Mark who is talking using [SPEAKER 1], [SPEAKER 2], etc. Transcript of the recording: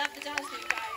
[SPEAKER 1] love the dance move, guys.